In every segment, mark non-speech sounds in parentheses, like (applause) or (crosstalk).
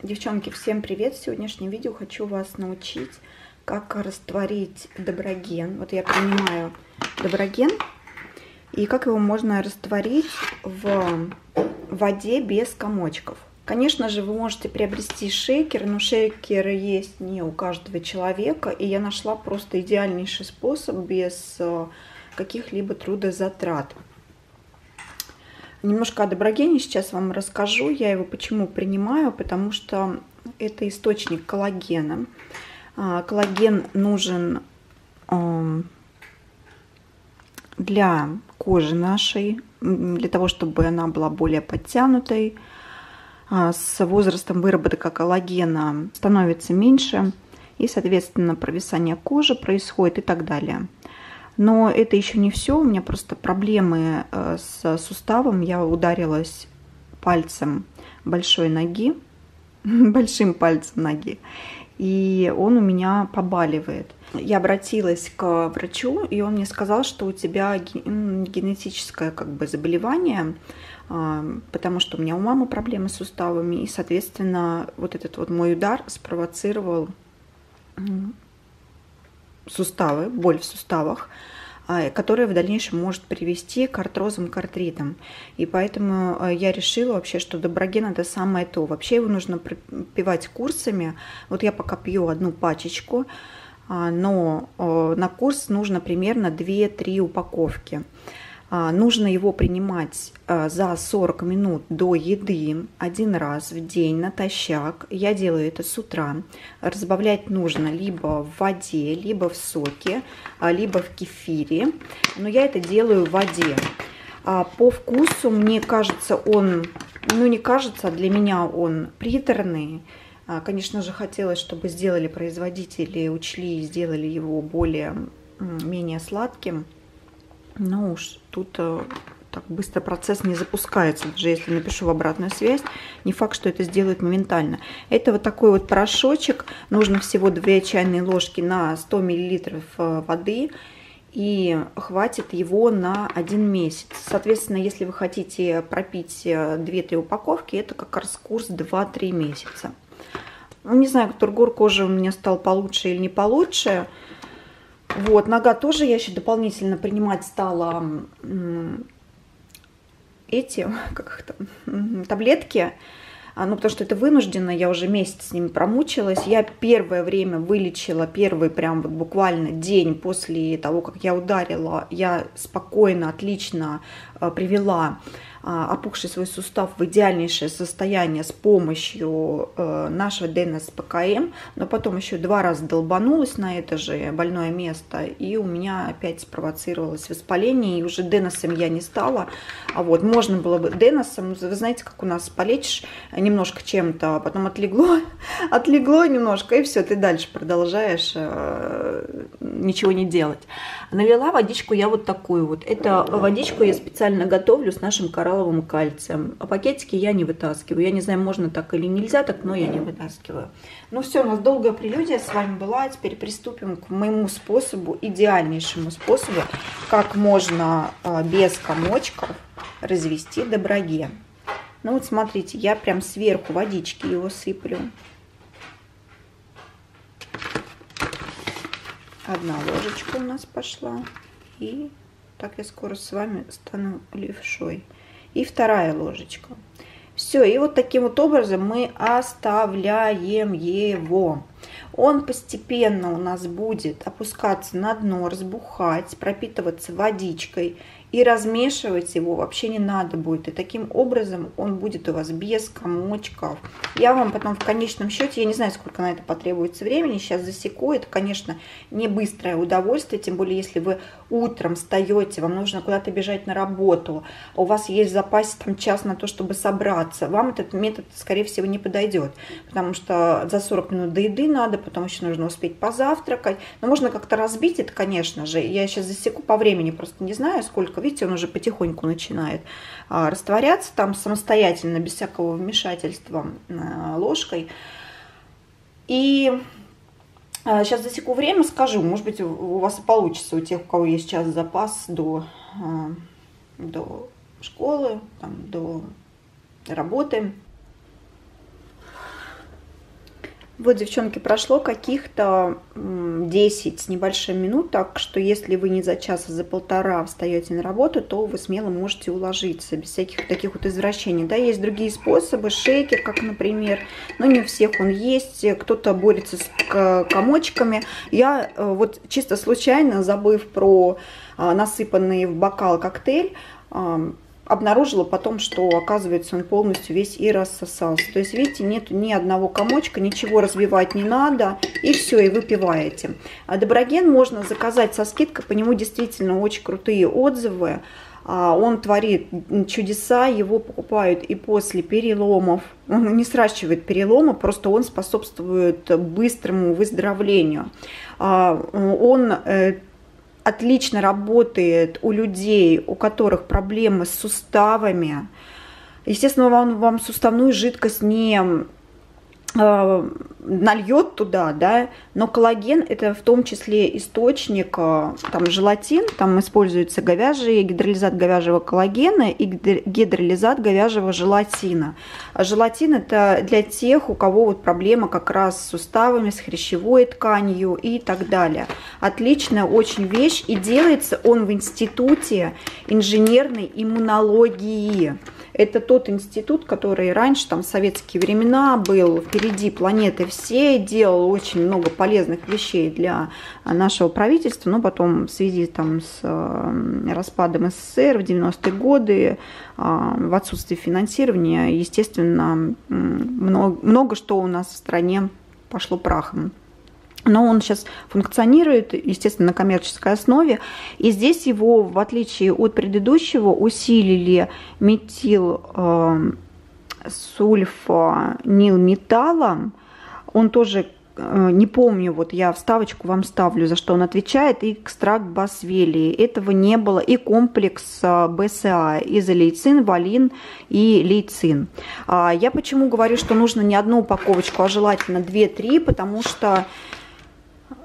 Девчонки, всем привет! В сегодняшнем видео хочу вас научить, как растворить доброген. Вот я принимаю доброген, и как его можно растворить в воде без комочков. Конечно же, вы можете приобрести шейкер, но шейкер есть не у каждого человека, и я нашла просто идеальнейший способ без э, каких-либо трудозатрат. Немножко о доброгене сейчас вам расскажу. Я его почему принимаю, потому что это источник коллагена. А, коллаген нужен для кожи нашей, для того, чтобы она была более подтянутой. А, с возрастом выработка коллагена становится меньше, и, соответственно, провисание кожи происходит и так далее. Но это еще не все. У меня просто проблемы э, с суставом. Я ударилась пальцем большой ноги, (laughs) большим пальцем ноги, и он у меня побаливает. Я обратилась к врачу, и он мне сказал, что у тебя генетическое как бы заболевание, а, потому что у меня у мамы проблемы с суставами, и, соответственно, вот этот вот мой удар спровоцировал суставы, боль в суставах, а, которая в дальнейшем может привести к артрозам, к артритам. И поэтому а, я решила вообще, что доброген это самое то. Вообще его нужно пивать курсами. Вот я пока пью одну пачечку, а, но на курс нужно примерно 2-3 упаковки. А, нужно его принимать а, за 40 минут до еды один раз в день натощак. Я делаю это с утра. Разбавлять нужно либо в воде, либо в соке, а, либо в кефире. Но я это делаю в воде. По вкусу, мне кажется, он, ну не кажется, для меня он приторный. Конечно же, хотелось, чтобы сделали производители, учли и сделали его более, менее сладким. Ну уж тут э, так быстро процесс не запускается. Даже если напишу в обратную связь, не факт, что это сделают моментально. Это вот такой вот порошочек. Нужно всего 2 чайные ложки на 100 мл э, воды. И хватит его на один месяц. Соответственно, если вы хотите пропить 2-3 э, упаковки, это как раз курс 2-3 месяца. Ну, не знаю, тургор кожи у меня стал получше или не получше. Вот, нога тоже я еще дополнительно принимать стала эти, (laughs) как их там, таблетки, а, ну, потому что это вынужденно, я уже месяц с ними промучилась. Я первое время вылечила, первый прям вот буквально день после того, как я ударила, я спокойно, отлично э, привела опухший свой сустав в идеальнейшее состояние с помощью э, нашего ДНС ПКМ, но потом еще два раза долбанулась на это же больное место, и у меня опять спровоцировалось воспаление, и уже ДНСом я не стала. А вот можно было бы ДНСом, вы знаете, как у нас полечишь немножко чем-то, а потом отлегло, (laughs) отлегло немножко, и все, ты дальше продолжаешь э, ничего не делать. Налила водичку я вот такую вот. Это водичку я специально готовлю с нашим коралловым кальцием. А пакетики я не вытаскиваю. Я не знаю, можно так или нельзя так, но я не вытаскиваю. Ну все, у нас долгая прелюдия с вами была. Теперь приступим к моему способу, идеальнейшему способу, как можно а, без комочков развести доброген. Ну вот смотрите, я прям сверху водички его сыплю. Одна ложечка у нас пошла. И так я скоро с вами стану левшой и вторая ложечка. Все, и вот таким вот образом мы оставляем его. Он постепенно у нас будет опускаться на дно, разбухать, пропитываться водичкой и размешивать его вообще не надо будет. И таким образом он будет у вас без комочков. Я вам потом в конечном счете, я не знаю, сколько на это потребуется времени, сейчас засеку. Это, конечно, не быстрое удовольствие, тем более, если вы утром встаете, вам нужно куда-то бежать на работу, у вас есть в запасе там час на то, чтобы собраться. Вам этот метод, скорее всего, не подойдет, потому что за 40 минут до еды надо, потом еще нужно успеть позавтракать. Но можно как-то разбить это, конечно же. Я сейчас засеку по времени, просто не знаю, сколько. Видите, он уже потихоньку начинает а, растворяться там самостоятельно, без всякого вмешательства а, ложкой. И сейчас а, засеку время, скажу, может быть, у вас и получится, у тех, у кого есть сейчас запас до, до школы, там, до работы. Вот, девчонки, прошло каких-то 10 с небольшим минут, так что если вы не за час, а за полтора встаете на работу, то вы смело можете уложиться без всяких таких вот извращений. Да, есть другие способы, шейкер, как, например, но не у всех он есть, кто-то борется с комочками. Я э, вот чисто случайно, забыв про а, насыпанный в бокал коктейль, обнаружила потом, что, оказывается, он полностью весь и рассосался. То есть, видите, нет ни одного комочка, ничего разбивать не надо, и все, и выпиваете. А доброген можно заказать со скидкой, по нему действительно очень крутые отзывы. А, он творит чудеса, его покупают и после переломов. Он не сращивает переломы, просто он способствует быстрому выздоровлению. А, он э, отлично работает у людей, у которых проблемы с суставами. Естественно, он вам суставную жидкость не нальет туда, да, но коллаген это в том числе источник, э, там желатин, там используется говяжий, гидролизат говяжьего коллагена и гидролизат говяжьего желатина. А желатин это для тех, у кого вот проблема как раз с суставами, с хрящевой тканью и так далее. Отличная очень вещь и делается он в институте инженерной иммунологии. Это тот институт, который раньше, там, в советские времена был впереди планеты все, делал очень много полезных вещей для нашего правительства, но потом в связи там, с распадом СССР в 90-е годы, а, в отсутствии финансирования, естественно, много, много что у нас в стране пошло прахом но он сейчас функционирует, естественно, на коммерческой основе. И здесь его, в отличие от предыдущего, усилили метил э, сульфанилметаллом. Он тоже э, не помню, вот я вставочку вам ставлю, за что он отвечает, и экстракт басвелии. Этого не было. И комплекс э, БСА, изолейцин, валин и лейцин. А я почему говорю, что нужно не одну упаковочку, а желательно 2-3, потому что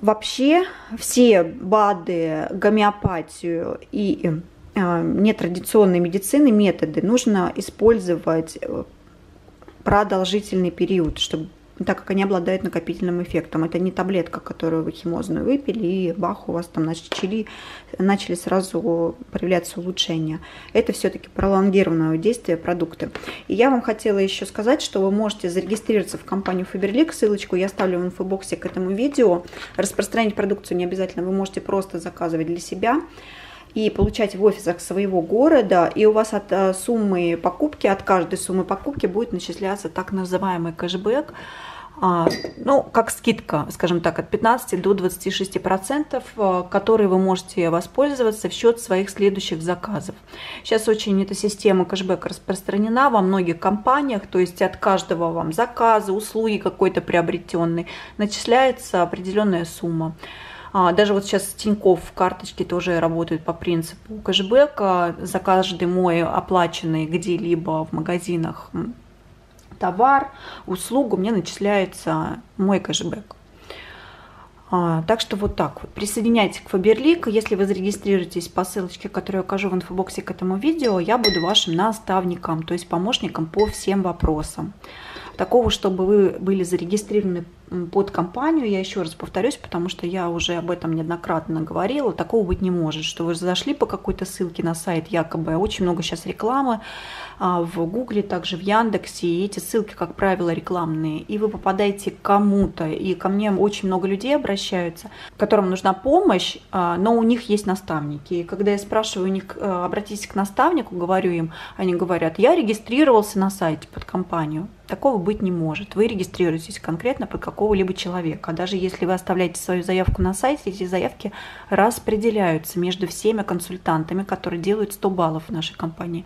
Вообще все БАДы, гомеопатию и э, нетрадиционные медицины, методы нужно использовать э, продолжительный период, чтобы так как они обладают накопительным эффектом. Это не таблетка, которую вы химозную выпили, и бах, у вас там начали, начали сразу проявляться улучшения. Это все-таки пролонгированное действие продукта. И я вам хотела еще сказать, что вы можете зарегистрироваться в компанию Faberlic, ссылочку я оставлю в инфобоксе к этому видео. Распространять продукцию не обязательно, вы можете просто заказывать для себя и получать в офисах своего города, и у вас от э, суммы покупки, от каждой суммы покупки будет начисляться так называемый кэшбэк, а, ну, как скидка, скажем так, от 15 до 26 процентов, э, которые вы можете воспользоваться в счет своих следующих заказов. Сейчас очень эта система кэшбэк распространена во многих компаниях, то есть от каждого вам заказа, услуги какой-то приобретенной начисляется определенная сумма. А, даже вот сейчас Тиньков карточки тоже работают по принципу кэшбэка. За каждый мой оплаченный где-либо в магазинах товар, услугу мне начисляется мой кэшбэк. А, так что вот так вот. Присоединяйтесь к Faberlic. Если вы зарегистрируетесь по ссылочке, которую я укажу в инфобоксе к этому видео, я буду вашим наставником, то есть помощником по всем вопросам. Такого, чтобы вы были зарегистрированы под компанию, я еще раз повторюсь, потому что я уже об этом неоднократно говорила, такого быть не может, что вы зашли по какой-то ссылке на сайт, якобы очень много сейчас рекламы, а, в Гугле, также в Яндексе, и эти ссылки, как правило, рекламные, и вы попадаете к кому-то, и ко мне очень много людей обращаются, которым нужна помощь, а, но у них есть наставники, и когда я спрашиваю у них, э, обратитесь к наставнику, говорю им, они говорят, я регистрировался на сайте под компанию, такого быть не может, вы регистрируетесь конкретно под какого какого-либо человека. Даже если вы оставляете свою заявку на сайте, эти заявки распределяются между всеми консультантами, которые делают 100 баллов в нашей компании.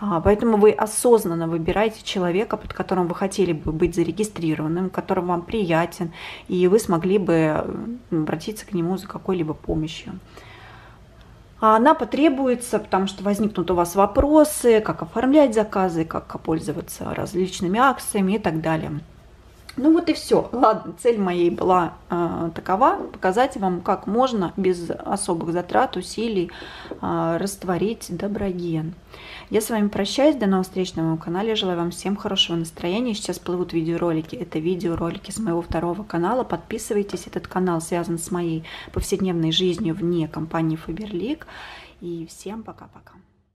А, поэтому вы осознанно выбираете человека, под которым вы хотели бы быть зарегистрированным, который вам приятен, и вы смогли бы обратиться к нему за какой-либо помощью. А она потребуется, потому что возникнут у вас вопросы, как оформлять заказы, как пользоваться различными акциями и так далее. Ну вот и все. Ладно, цель моей была э, такова, показать вам, как можно без особых затрат, усилий э, растворить доброген. Я с вами прощаюсь, до новых встреч на моем канале, желаю вам всем хорошего настроения. Сейчас плывут видеоролики, это видеоролики с моего второго канала. Подписывайтесь, этот канал связан с моей повседневной жизнью вне компании Faberlic. И всем пока-пока.